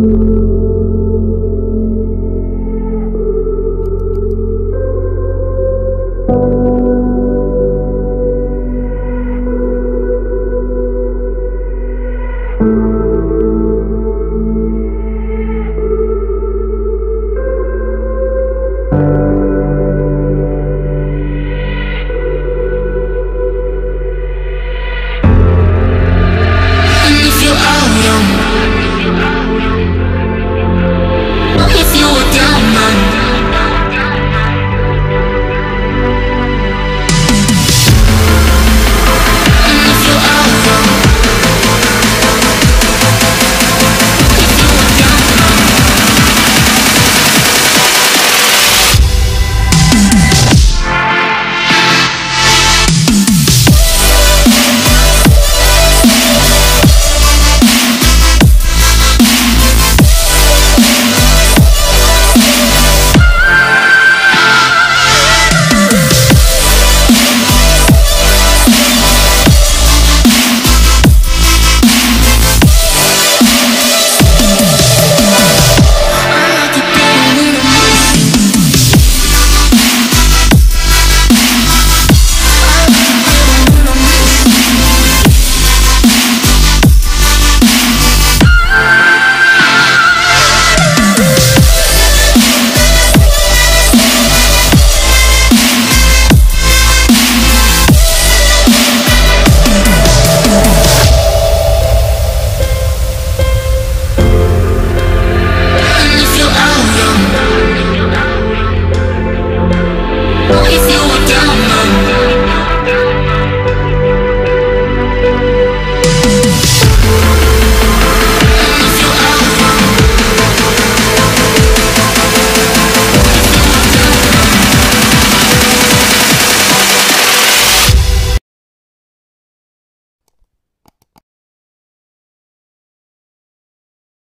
you